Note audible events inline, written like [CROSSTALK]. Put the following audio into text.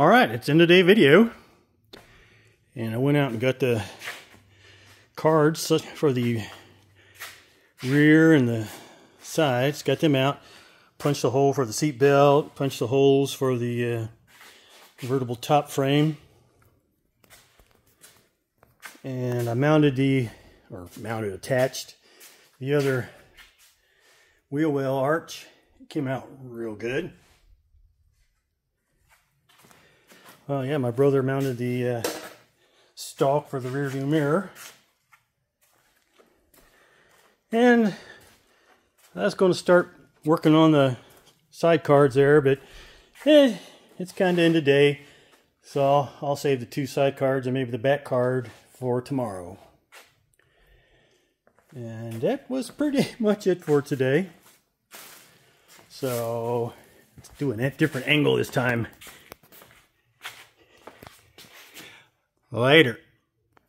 All right, it's end of day video. And I went out and got the cards for the rear and the sides. Got them out. Punched the hole for the seat belt. Punched the holes for the uh, convertible top frame. And I mounted the, or mounted, attached the other wheel well arch. It came out real good. Oh yeah, my brother mounted the uh, stalk for the rear view mirror. And that's going to start working on the side cards there, but eh, it's kind of end of day. So I'll, I'll save the two side cards and maybe the back card for tomorrow. And that was pretty [LAUGHS] much it for today. So let's do a different angle this time. Later.